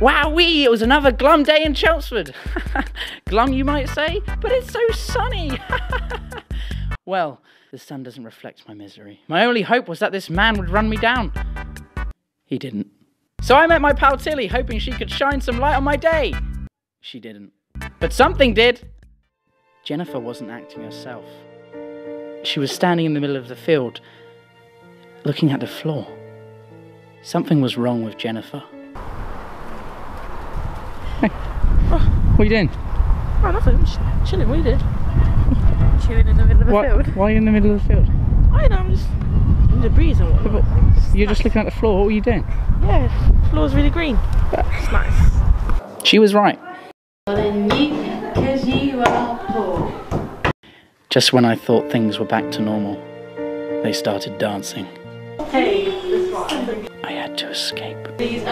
Wowee, it was another glum day in Chelmsford. glum, you might say, but it's so sunny. well, the sun doesn't reflect my misery. My only hope was that this man would run me down. He didn't. So I met my pal Tilly, hoping she could shine some light on my day. She didn't. But something did. Jennifer wasn't acting herself. She was standing in the middle of the field, looking at the floor. Something was wrong with Jennifer. Hey, what are you doing? Oh, nothing. Just chilling. What are you doing? Chilling in the middle of a Why, field. why are you in the middle of the field? I know. I'm just in the breeze and whatnot. You're just looking at the floor. What were you doing? Yeah, the floor's really green. It's nice. She was right. Just when I thought things were back to normal, they started dancing. Hey, I had to escape. please.